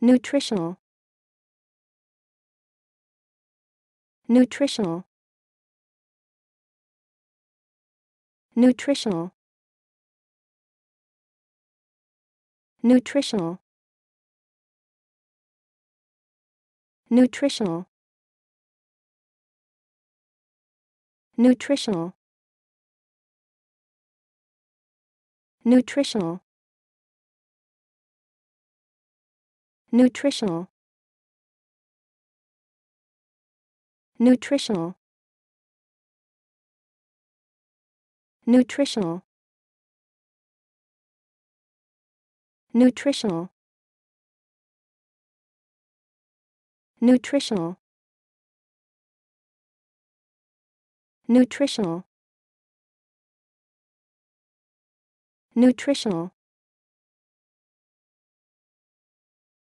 nutritional nutritional nutritional nutritional nutritional nutritional nutritional nutritional. Nutritional. Nutritional. Nutritional. Nutritional. Nutritional. Nutritional